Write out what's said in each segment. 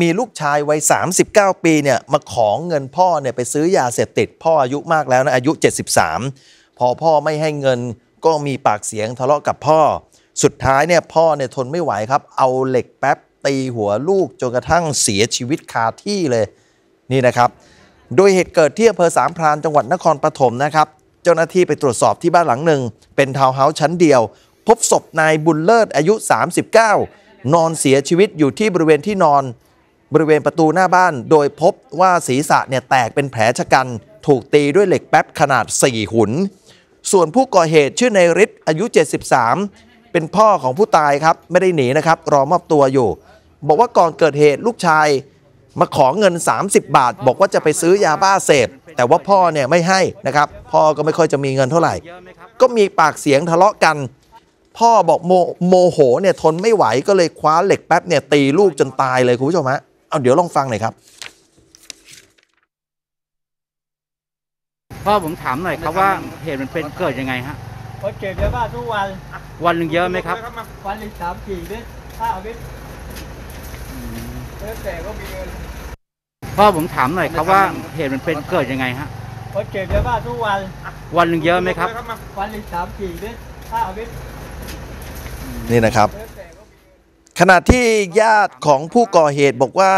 มีลูกชายวัย 39 ปีเนี่ยมาขอเงินพ่อเนี่ยไปซื้อยาเสพติด พ่ออายุมากแล้วนะอายุ 73 พอพ่อไม่ให้เงินก็มีปากเสียงทะเลาะกับพ่อ สุดท้ายเนี่ยพ่อเนี่ยทนไม่ไหวครับ เอาเหล็กแป๊บตีหัวลูกจนกระทั่งเสียชีวิตคาที่เลยนี่นะครับ โดยเหตุเกิดที่อำเภอสามพรานจังหวัดนครปฐมนะครับ เจ้าหน้าที่ไปตรวจสอบที่บ้านหลังหนึ่ง เป็นทาวน์เฮาส์ชั้นเดียว พบศพนายบุญเลิศอายุ 39 นอนเสียชีวิตอยู่ที่บริเวณที่นอน บริเวณประตูหน้าบ้าน โดยพบว่าศีรษะเนี่ยแตกเป็นแผลชะกัน ถูกตีด้วยเหล็กแป๊บขนาด 4 หุน ส่วนผู้ก่อเหตุชื่อในฤทธิ์อายุ 73 เป็นพ่อของผู้ตายครับ ไม่ได้หนีนะครับ รอมอบตัวอยู่ บอกว่าก่อนเกิดเหตุลูกชาย มาขอเงิน 30 บาท บอกว่าจะไปซื้อยาบ้าเสพ แต่ว่าพ่อเนี่ยไม่ให้นะครับ พ่อก็ไม่ค่อยจะมีเงินเท่าไหร่ ก็มีปากเสียงทะเลาะกันพ่อบอกโมโมโหเนี่ยทนไม่ไหวก็เลยคว้าเหล็กแป๊บเนี่ยตีลูกจนตายเลยคุณผู้ชมฮะ เอาเดี๋ยวลองฟังหน่อยครับพ่อผมถามหน่อยครับว่าเหตุมันเป็นเกิดยังไงฮะเขาเก็บยาบ้าทุกวัน วันหนึ่งเยอะไหมครับ วันหนึ่งสามสี่เม็ดห้าเม็ดแล้วแต่ก็มีเงินพ่อผมถามหน่อยครับว่าเหตุมันเป็นเกิดยังไงฮะเขาเก็บยาบ้าทุกวัน วันหนึ่งเยอะไหมครับ วันหนึ่งสามสี่เม็ดห้าเม็ดนี่นะครับแล้วแต่ก็มี ขณะที่ญาติของผู้ก่อเหตุบอกว่า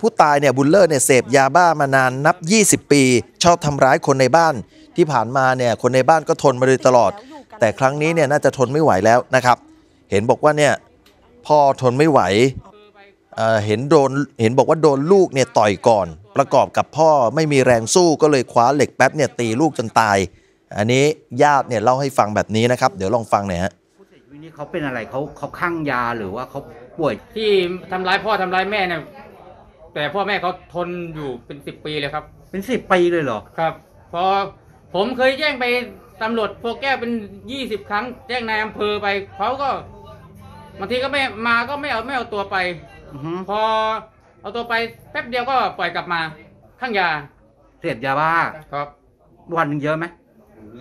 ผู้ตายเนี่ยบุญเลิศเนี่ยเสพยาบ้ามานานนับ 20 ปี ชอบทำร้ายคนในบ้านที่ผ่านมาเนี่ยคนในบ้านก็ทนมาโดยตลอด แต่ครั้งนี้เนี่ยน่าจะทนไม่ไหวแล้วนะครับ เห็นบอกว่าเนี่ยพ่อทนไม่ไหวเเห็นโดนเห็นบอกว่าโดนลูกเนี่ยต่อยก่อน ประกอบกับพ่อไม่มีแรงสู้ก็เลยคว้าเหล็กแป๊บเนี่ยตีลูกจนตาย อันนี้ญาติเนี่ยเล่าให้ฟังแบบนี้นะครับ เดี๋ยวลองฟังหน่อยฮะ นี้เขาเป็นอะไรเขาเขาคลั่งยาหรือว่าเขาป่วยที่ทำร้ายพ่อทำร้ายแม่เนี่ยแต่พ่อแม่เขาทนอยู่เป็นสิบปีเลยครับ เป็นสิบปีเลยเหรอครับ พอผมเคยแจ้งไปตำรวจโพแก้วเป็นยี่สิบครั้ง แจ้งนายอำเภอไปเขาก็บางทีก็ไม่มาก็ไม่เอาไม่เอาตัวไปอือฮึพอเอาตัวไปแป๊บเดียวก็ปล่อยกลับมาข้างยาเสพยาบ้าครับ วันหนึ่งเยอะไหม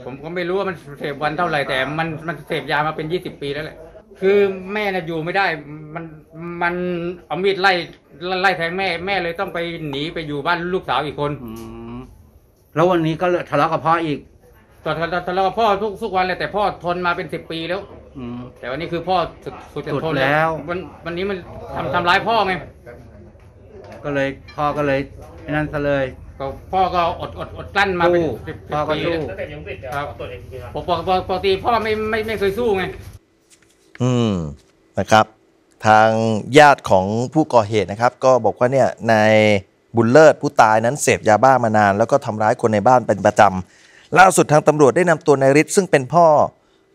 ผมก็ไม่รู้ว่ามันเสพวันเท่าไหร่แต่มันมันเสพยามาเป็นยี่สิบปีแล้วแหละ คือแม่น่ะอยู่ไม่ได้มันมันเอามีดไล่ไล่แทงแม่แม่เลยต้องไปหนีไปอยู่บ้านลูกสาวอีกคนอืมแล้ววันนี้ก็เลยทะเลาะกับพ่ออีก ตอนตอนตอนเรากับพ่อทุกทุกวันเลยแต่พ่อทนมาเป็นสิบปีแล้ว อืม แต่วันนี้คือพ่อสุดสุดจะสุดทนแล้ว วันวันนี้มันทำทำร้ายพ่อไง ก็เลยพ่อก็เลยไอ้นั่นซะเลย ก็พ่อก็อดอดอดกลั้นมาเป็นสู้สิบพ่อก็ปีสู้แล้วครับปกปกปกติพ่อไม่ไม่ไม่เคยสู้ไง อืมนะครับ ทางญาติของผู้ก่อเหตุนะครับ ก็บอกว่าเนี่ยนายบุญเลิศผู้ตายนั้นเสพยาบ้ามานาน แล้วก็ทำร้ายคนในบ้านเป็นประจำล่าสุดทางตำรวจได้นำตัวนายฤทธิ์ซึ่งเป็นพ่อ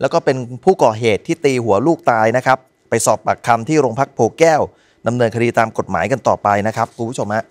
แล้วก็เป็นผู้ก่อเหตุที่ตีหัวลูกตายนะครับ ไปสอบปากคำที่โรงพักโพแก้วดำเนินคดีตามกฎหมายกันต่อไปนะครับคุณผู้ชมฮะ